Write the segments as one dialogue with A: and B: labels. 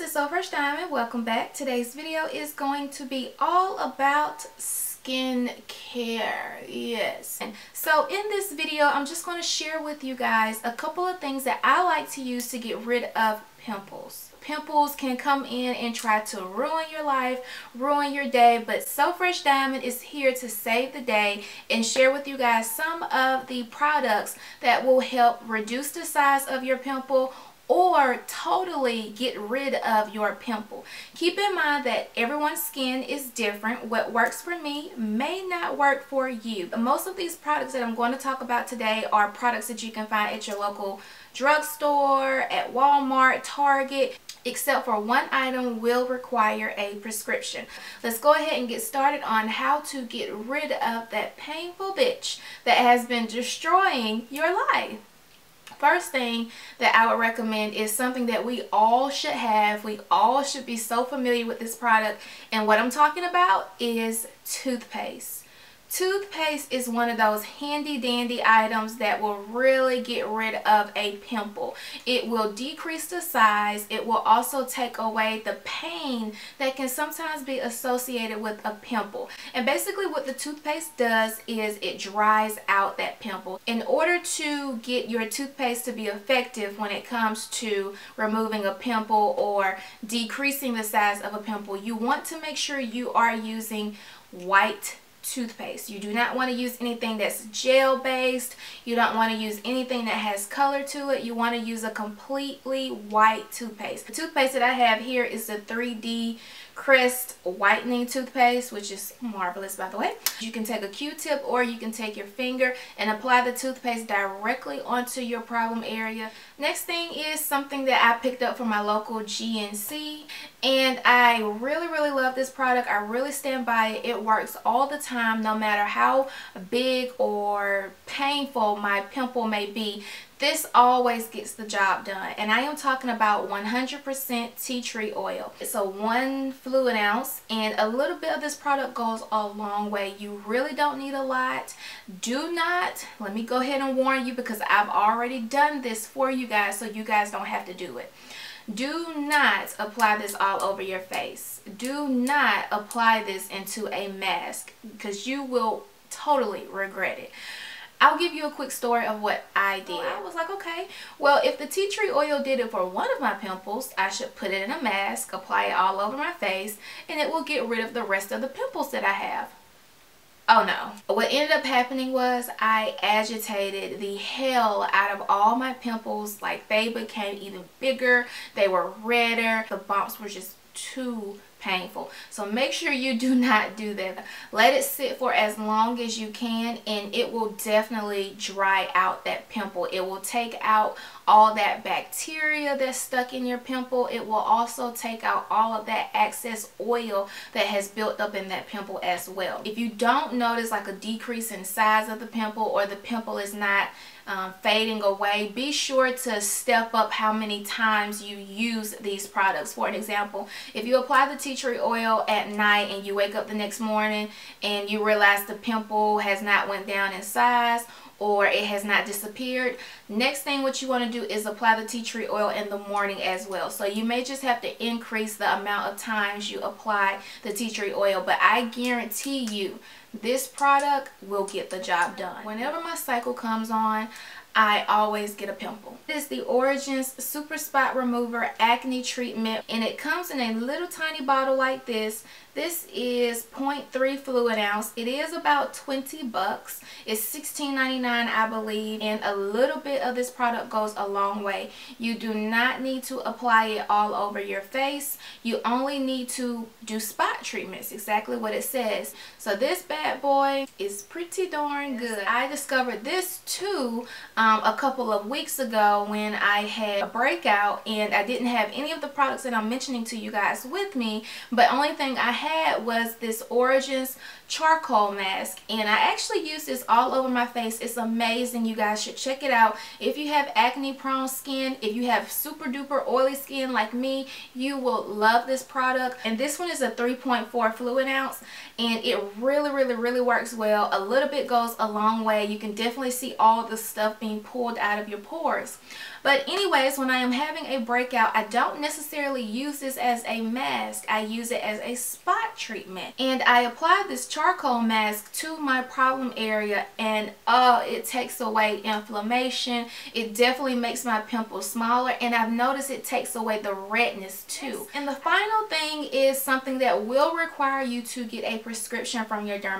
A: loves it's first diamond? Welcome back. Today's video is going to be all about skin care yes. And so in this video i'm just going to share with you guys a couple of things that i like to use to get rid of pimples. Pimples can come in and try to ruin your life ruin your day but so fresh Dyamond is here to save the day and share with you guys some of the products that will help reduce the size of your pimple or totally get rid of your pimple. Keep in mind that everyone's skin is different. What works for me may not work for you. Most of these products that I'm going to talk about today are products that you can find at your local drugstore, at Walmart, Target, except for one item will require a prescription. Let's go ahead and get started on how to get rid of that painful bitch that has been destroying your life. First thing that I would recommend is something that we all should have. We all should be so familiar with this product. And what I'm talking about is toothpaste. Toothpaste is one of those handy dandy items that will really get rid of a pimple. It will decrease the size. It will also take away the pain that can sometimes be associated with a pimple. And basically what the toothpaste does is it dries out that pimple. In order to get your toothpaste to be effective when it comes to removing a pimple or decreasing the size of a pimple, you want to make sure you are using white toothpaste. You do not want to use anything that's gel based. You don't want to use anything that has color to it. You want to use a completely white toothpaste. The toothpaste that I have here is the 3D Crest whitening toothpaste which is marvelous by the way. You can take a q-tip or you can take your finger and apply the toothpaste directly onto your problem area. Next thing is something that I picked up from my local GNC and I really really love this product. I really stand by it. It works all the time no matter how big or painful my pimple may be. This always gets the job done. And I am talking about 100% tea tree oil. It's a one fluid ounce and a little bit of this product goes a long way. You really don't need a lot. Do not, let me go ahead and warn you because I've already done this for you guys so you guys don't have to do it. Do not apply this all over your face. Do not apply this into a mask because you will totally regret it. I'll give you a quick story of what I oh, did. I was like, okay, well, if the tea tree oil did it for one of my pimples, I should put it in a mask, apply it all over my face, and it will get rid of the rest of the pimples that I have. Oh no. What ended up happening was I agitated the hell out of all my pimples. Like they became even bigger. They were redder. The bumps were just too painful. So make sure you do not do that. Let it sit for as long as you can and it will definitely dry out that pimple. It will take out all that bacteria that's stuck in your pimple. It will also take out all of that excess oil that has built up in that pimple as well. If you don't notice like a decrease in size of the pimple or the pimple is not um, fading away, be sure to step up how many times you use these products. For an example, if you apply the tea tree oil at night and you wake up the next morning and you realize the pimple has not went down in size or it has not disappeared next thing what you want to do is apply the tea tree oil in the morning as well. So you may just have to increase the amount of times you apply the tea tree oil but I guarantee you this product will get the job done whenever my cycle comes on I always get a pimple. This is the Origins Super Spot Remover Acne Treatment and it comes in a little tiny bottle like this. This is 0.3 fluid ounce. It is about 20 bucks. It's $16.99 I believe and a little bit of this product goes a long way. You do not need to apply it all over your face. You only need to do spot treatments, exactly what it says. So this bad boy is pretty darn good. I discovered this too um, a couple of weeks ago when I had a breakout and I didn't have any of the products that I'm mentioning to you guys with me but only thing I had was this Origins charcoal mask and I actually use this all over my face. It's amazing. You guys should check it out. If you have acne prone skin, if you have super duper oily skin like me, you will love this product. And this one is a 3.4 fluid ounce and it really, really, really really works well. A little bit goes a long way. You can definitely see all the stuff being pulled out of your pores. But anyways, when I am having a breakout, I don't necessarily use this as a mask. I use it as a spot treatment. And I apply this charcoal mask to my problem area and oh, it takes away inflammation. It definitely makes my pimples smaller and I've noticed it takes away the redness too. And the final thing is something that will require you to get a prescription from your dermatologist.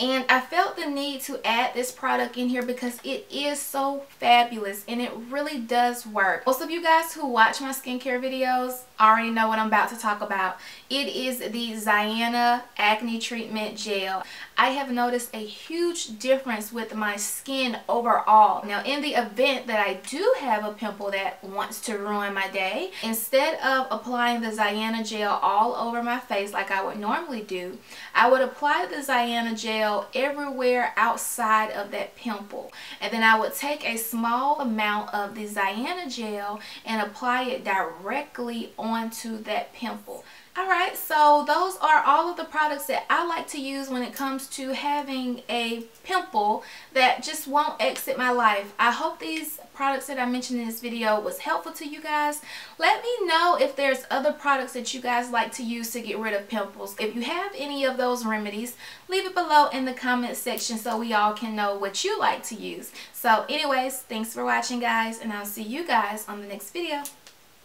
A: And I felt the need to add this product in here because it is so fabulous and it really does work. Most of you guys who watch my skincare videos already know what I'm about to talk about. It is the Ziana Acne Treatment Gel. I have noticed a huge difference with my skin overall. Now in the event that I do have a pimple that wants to ruin my day, instead of applying the Ziana Gel all over my face like I would normally do, I would apply the Ziana Gel everywhere outside of that pimple. And then I would take a small amount of the Ziana Gel and apply it directly onto that pimple. Alright, so those are all of the products that I like to use when it comes to having a pimple that just won't exit my life. I hope these products that I mentioned in this video was helpful to you guys. Let me know if there's other products that you guys like to use to get rid of pimples. If you have any of those remedies, leave it below in the comment section so we all can know what you like to use. So anyways, thanks for watching guys and I'll see you guys on the next video.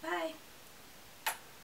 A: Bye.